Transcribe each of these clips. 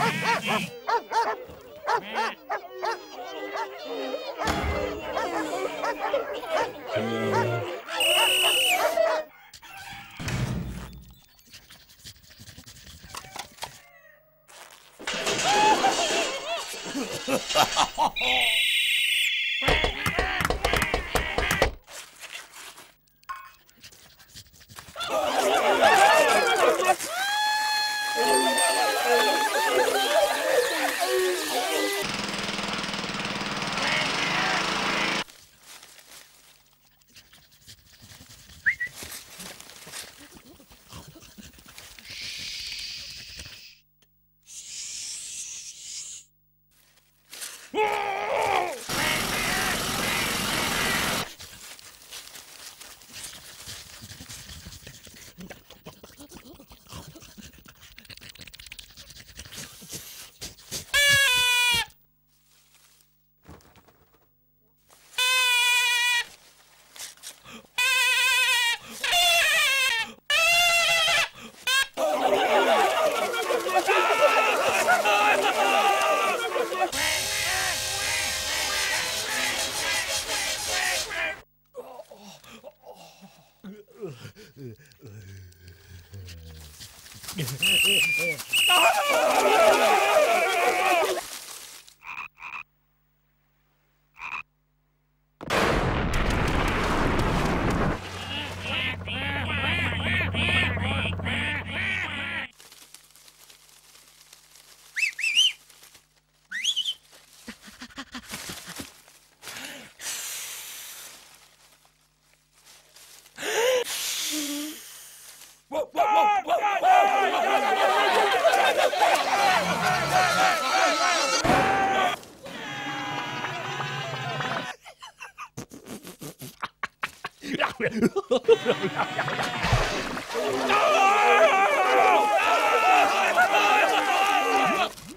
Ha ha ha ha! Whoa! Ah! Quap,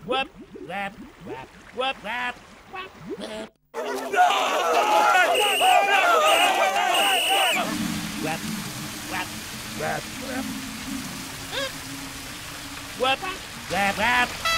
quap, quap, quap, quap, quap, quap. Quap, quap, quap, quap. Quap, quap, quap.